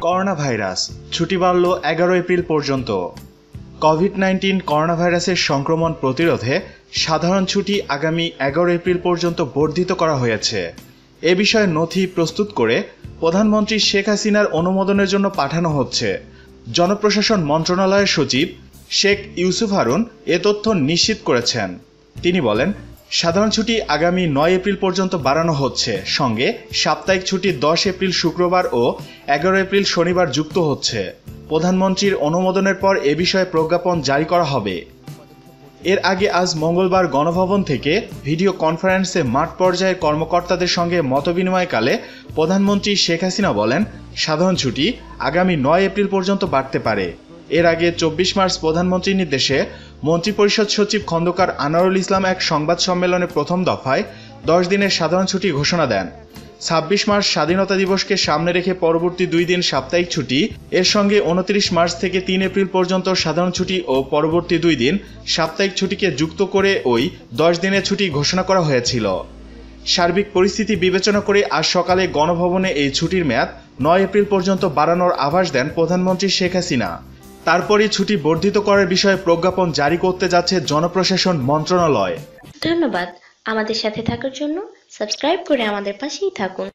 Corona virus ছুটি বাড়ল এগারো এপ্রিল পর্যন্ত। কোভিড নাইন্টিন করোনা ভাইরাসের সংক্রমণ প্রতিরোধে সাধারণ ছুটি আগামী এগারো এপ্রিল পর্যন্ত বর্ধিত করা হয়েছে। এ বিষয়ে নথি প্রস্তুত করে প্রধানমন্ত্রী শেখ হাসিনার অনুমোদনের জন্য পাঠানো হচ্ছে। জনপ্রশাসন মন্ত্রণালয়ের সচিব শেখ ইউসুফ হারুন এ তথ্য নিশ্চিত করেছেন। তিনি বলেন সাধারণ ছুটি আগামী নয় এপ্রিল পর্যন্ত বাড়ানো হচ্ছে। সঙ্গে সাপ্তাহিক ছুটি দশ এপ্রিল শুক্রবার ও এগারো এপ্রিল শনিবার যুক্ত হচ্ছে। প্রধানমন্ত্রীর অনুমোদনের পর এ বিষয়ে প্রজ্ঞাপন জারি করা হবে। এর আগে আজ মঙ্গলবার গণভবন থেকে ভিডিও কনফারেন্সে মাঠ পর্যায়ের কর্মকর্তাদের সঙ্গে মতবিনিময়কালে প্রধানমন্ত্রী শেখ হাসিনা বলেন, সাধারণ ছুটি আগামী নয় এপ্রিল পর্যন্ত বাড়তে পারে। এর আগে চব্বিশ মার্চ প্রধানমন্ত্রীর নির্দেশে মন্ত্রিপরিষদ সচিব খন্দকার আনারুল ইসলাম এক সংবাদ সম্মেলনে প্রথম দফায় দশ দিনের সাধারণ ছুটি ঘোষণা দেন। ছাব্বিশ মার্চ স্বাধীনতা দিবসকে সামনে রেখে পরবর্তী দুই দিন সাপ্তাহিক ছুটি, এর সঙ্গে উনত্রিশ মার্চ থেকে তিন এপ্রিল পর্যন্ত সাধারণ ছুটি ও পরবর্তী দুই দিন সাপ্তাহিক ছুটিকে যুক্ত করে ওই দশ দিনের ছুটি ঘোষণা করা হয়েছিল। সার্বিক পরিস্থিতি বিবেচনা করে আজ সকালে গণভবনে এই ছুটির মেয়াদ নয় এপ্রিল পর্যন্ত বাড়ানোর আভাস দেন প্রধানমন্ত্রী শেখ হাসিনা। তারপরই ছুটি বর্ধিত করার বিষয়ে প্রজ্ঞাপন জারি করতে যাচ্ছে জনপ্রশাসন মন্ত্রণালয়। ধন্যবাদ। আমাদের সাথে থাকার জন্য সাবস্ক্রাইব করে আমাদের পাশেই থাকুন।